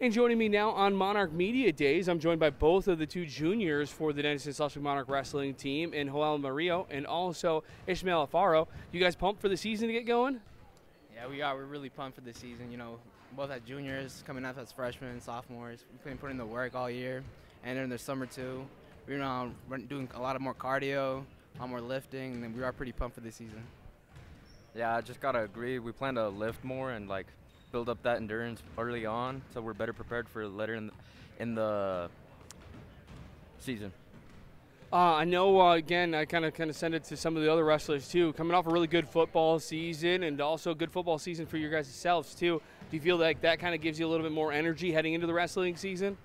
And joining me now on Monarch Media Days, I'm joined by both of the two juniors for the Denison-Schleswig Monarch Wrestling team, and Joel Murillo and also Ismael Alfaro. You guys pumped for the season to get going? Yeah, we are. We're really pumped for the season. You know, both as juniors coming up as freshmen and sophomores. We've been putting the work all year, and in the summer too. We're um, now doing a lot of more cardio, a lot more lifting, and we are pretty pumped for the season. Yeah, I just gotta agree. We plan to lift more and like build up that endurance early on, so we're better prepared for later in the, in the season. Uh, I know. Uh, again, I kind of kind of send it to some of the other wrestlers too. Coming off a really good football season, and also a good football season for your guys selves too. Do you feel like that kind of gives you a little bit more energy heading into the wrestling season?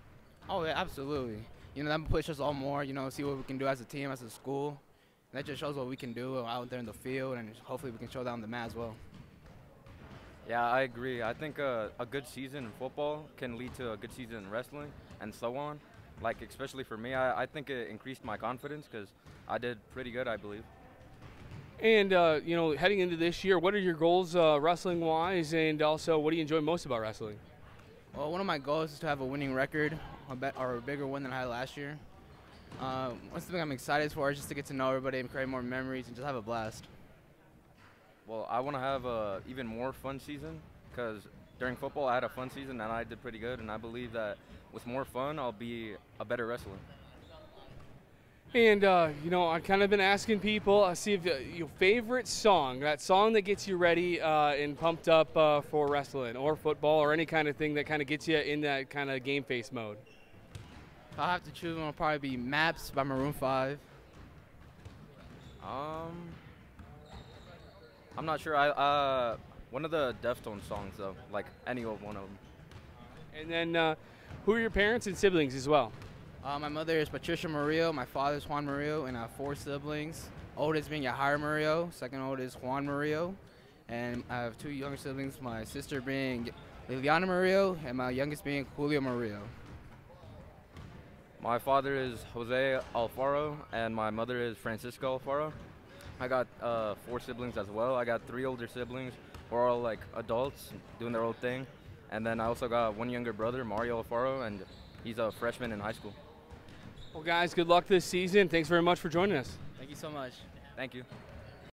Oh yeah, absolutely. You know that pushes us all more. You know, see what we can do as a team, as a school. That just shows what we can do out there in the field, and hopefully we can show that on the mat as well. Yeah, I agree. I think uh, a good season in football can lead to a good season in wrestling and so on. Like, especially for me, I, I think it increased my confidence because I did pretty good, I believe. And, uh, you know, heading into this year, what are your goals uh, wrestling wise? And also, what do you enjoy most about wrestling? Well, one of my goals is to have a winning record or a bigger one than I had last year. Uh, one thing I'm excited for is just to get to know everybody and create more memories and just have a blast. Well, I want to have a even more fun season because during football I had a fun season and I did pretty good, and I believe that with more fun I'll be a better wrestler. And uh, you know, I've kind of been asking people, uh, see if uh, your favorite song, that song that gets you ready uh, and pumped up uh, for wrestling or football or any kind of thing that kind of gets you in that kind of game face mode. I'll have to choose one. It'll probably be "Maps" by Maroon Five. Um, I'm not sure. I uh, one of the Deftones songs though, like any old one of them. And then, uh, who are your parents and siblings as well? Uh, my mother is Patricia Murillo. My father is Juan Murillo, and I have four siblings. Oldest being Yahira Murillo. Second oldest Juan Murillo, and I have two younger siblings. My sister being Liliana Murillo, and my youngest being Julio Murillo. My father is Jose Alfaro, and my mother is Francisco Alfaro. I got uh, four siblings as well. I got three older siblings. We're all like adults doing their own thing. And then I also got one younger brother, Mario Alfaro, and he's a freshman in high school. Well, guys, good luck this season. Thanks very much for joining us. Thank you so much. Thank you.